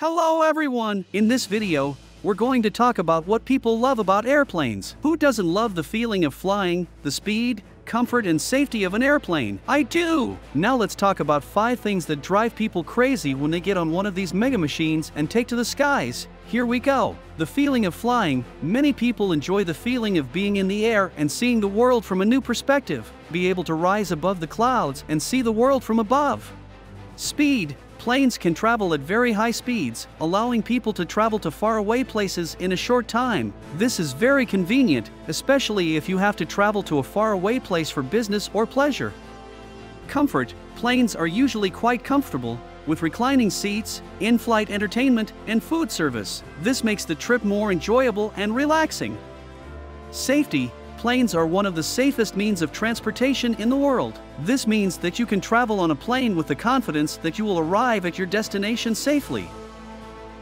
Hello everyone! In this video, we're going to talk about what people love about airplanes. Who doesn't love the feeling of flying, the speed, comfort and safety of an airplane? I do! Now let's talk about 5 things that drive people crazy when they get on one of these mega machines and take to the skies. Here we go. The feeling of flying. Many people enjoy the feeling of being in the air and seeing the world from a new perspective. Be able to rise above the clouds and see the world from above. Speed. Planes can travel at very high speeds, allowing people to travel to faraway places in a short time. This is very convenient, especially if you have to travel to a faraway place for business or pleasure. Comfort. Planes are usually quite comfortable, with reclining seats, in-flight entertainment, and food service. This makes the trip more enjoyable and relaxing. Safety. Planes are one of the safest means of transportation in the world. This means that you can travel on a plane with the confidence that you will arrive at your destination safely.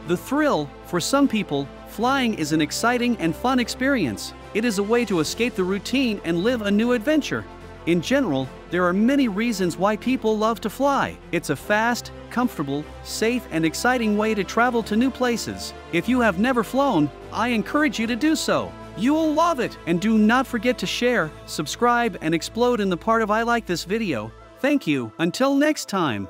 The thrill, for some people, flying is an exciting and fun experience. It is a way to escape the routine and live a new adventure. In general, there are many reasons why people love to fly. It's a fast, comfortable, safe, and exciting way to travel to new places. If you have never flown, I encourage you to do so. You'll love it! And do not forget to share, subscribe, and explode in the part of I like this video. Thank you. Until next time.